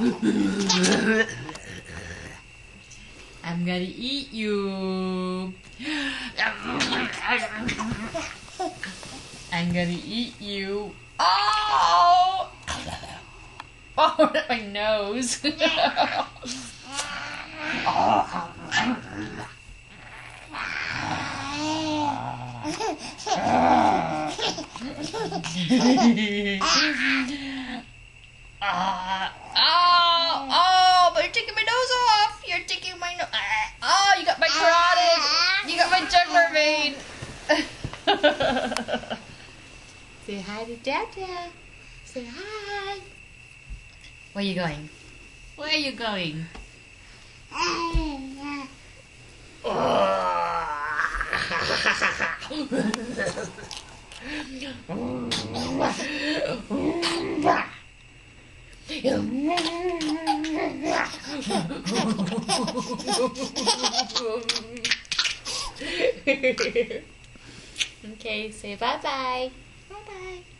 I'm gonna eat you. I'm gonna eat you. Oh! Oh, my nose. Ah, oh, oh, but you're taking my nose off. You're taking my nose. Oh, you got my carotid. You got my jugular vein. Say hi to Dada. Say hi. Where are you going? Where are you going? okay, say bye bye. Bye bye.